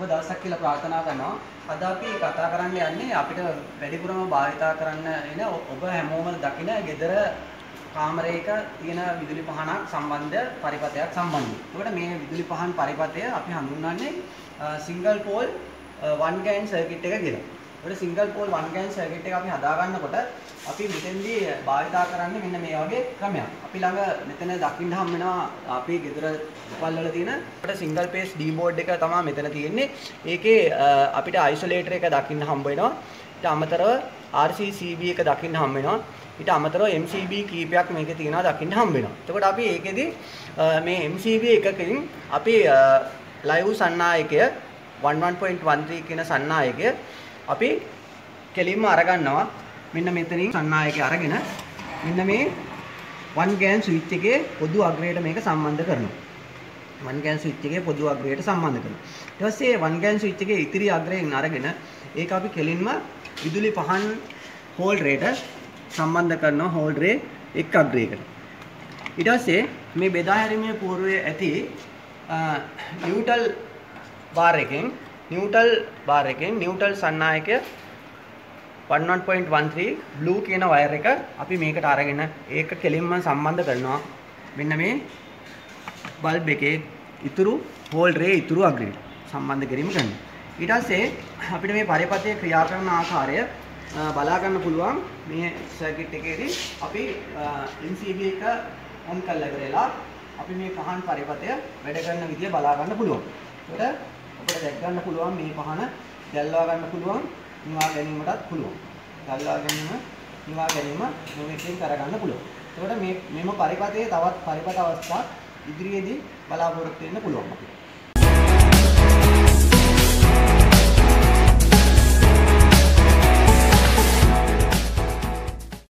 දවසක් කියලා ප්‍රාර්ථනා කරනවා. අද අපි කතා කරන්න යන්නේ අපිට වැඩිපුරම භාවිතා කරන්න එන ඔබ හැමෝම දකින gedara කාමරයක තියෙන විදුලි පහනක් සම්බන්ධ පරිපථයක් සම්බන්ධයි. ඒකට මේ විදුලි පහන් පරිපථය අපි හඳුන්වන්නේ single pole one gang circuit එක කියලා. ඒකට single pole one gang circuit එක අපි හදා ගන්නකොට අපි මෙතෙන්දී භාවිතා කරන්නේ මෙන්න මේ වගේ ක්‍රමයක්. අපි ළඟ මෙතන දකින්න හම් වෙනවා අපි ගෙදර වල වල තියෙන අපිට සිංගල් පේස් ඩී බෝඩ් එක තමයි මෙතන තියෙන්නේ. ඒකේ අපිට අයිසොලේටර් එක දකින්න හම්බ වෙනවා. ඊට අමතරව RCCB එක දකින්න හම්බ වෙනවා. ඊට අමතරව MCB කීපයක් මේකේ තියෙනවා දකින්න හම්බ වෙනවා. එතකොට අපි ඒකෙදි මේ MCB එකකින් අපි ලයිව් සන්නායකය 11.13 කියන සන්නායකය අපි කෙලින්ම අරගන්නවා. මෙන්න මෙතනින් සන්නායකය අරගෙන මෙන්න මේ වන් ගෑන් ස්විච් එකේ පොදු අග්‍රයට මේක සම්බන්ධ කරනවා. වන් ගෑන් ස්විච් එකේ පොදු අග්‍රයට සම්බන්ධ කරනවා. ඊට පස්සේ වන් ගෑන් ස්විච් එකේ ඉතිරි අග්‍රයෙන් අරගෙන ඒක අපි කෙලින්ම විදුලි පහන් හෝල්ඩරේට සම්බන්ධ කරනවා හෝල්ඩරේ එක් අග්‍රයකට. ඊට පස්සේ මේ බෙදා හැරීමේ పూర్වයේ ඇති නිව්ටල් බාර් එකෙන් නිව්ටල් බාර් එකෙන් නිව්ටල් සන්නායකය 11.13 බ්ලූ කියන වයර් එක අපි මේකට අරගෙන ඒක කෙලින්ම සම්බන්ධ කරනවා. මෙන්න මේ බල්බ් එකේ ඉතුරු හෝල්ඩරේ ඉතුරු අග්‍රයට සම්බන්ධ කිරීම කරනවා. ඊට පස්සේ අපිට මේ පරිපථයේ ක්‍රියා කරන ආකාරය බලා ගන්න පුළුවන්. මේ සර්කිට් එකේදී අපි MCB එක ඔන් කරලා ඉවරලා අපි මේ පහන් පරිපථය වැඩ කරන විදිය බලා ගන්න පුළුවන්. ඒකට අපිට දැක් ගන්න පුළුවන් මේ පහන දැල්වා ගන්න පුළුවන් නිවා ගැනීමටත් පුළුවන්. දැල්වා ගැනීම නිවා ගැනීම මේකෙන් කරගන්න පුළුවන්. ඒකට මේ මෙම පරිපථයේ තවත් පරිපථ අවස්ථා ඉදිරියේදී බලාපොරොත්තු වෙන්න පුළුවන් අපිට.